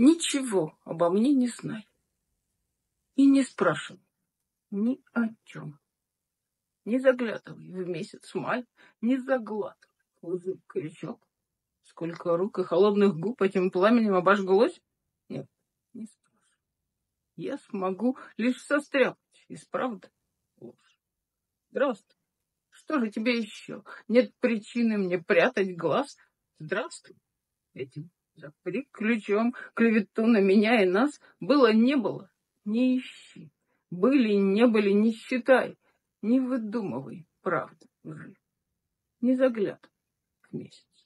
Ничего обо мне не знай. И не спрашивай ни о чем. Не заглядывай в месяц май, не заглатывай лузы крючок. Сколько рук и холодных губ этим пламенем обожглось? Нет, не спрашивай. Я смогу лишь состряпать из правды ложь. Здравствуй. Что же тебе еще? Нет причины мне прятать глаз. Здравствуй. Этим запри ключом клевету на меня и нас. Было, не было, не ищи. Были, не были, не считай. Не выдумывай правду. Не заглядывай вместе.